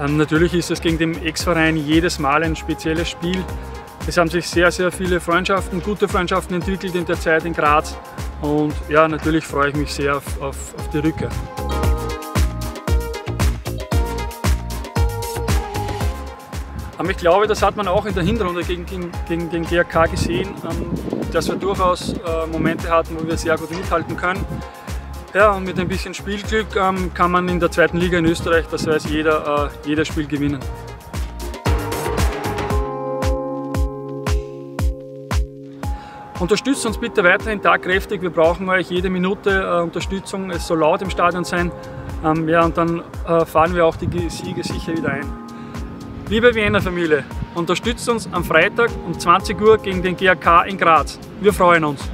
Ähm, natürlich ist es gegen den Ex-Verein jedes Mal ein spezielles Spiel. Es haben sich sehr, sehr viele Freundschaften, gute Freundschaften entwickelt in der Zeit in Graz. Und ja, natürlich freue ich mich sehr auf, auf, auf die Rückkehr. Aber ich glaube, das hat man auch in der Hinrunde gegen, gegen, gegen den GRK gesehen, ähm, dass wir durchaus äh, Momente hatten, wo wir sehr gut mithalten können. Ja, und mit ein bisschen Spielglück ähm, kann man in der zweiten Liga in Österreich, das weiß jeder, äh, jedes Spiel gewinnen. Unterstützt uns bitte weiterhin tagkräftig. Wir brauchen euch jede Minute äh, Unterstützung. Es soll laut im Stadion sein. Ähm, ja, und dann äh, fahren wir auch die Siege sicher wieder ein. Liebe Wiener Familie, unterstützt uns am Freitag um 20 Uhr gegen den GAK in Graz. Wir freuen uns.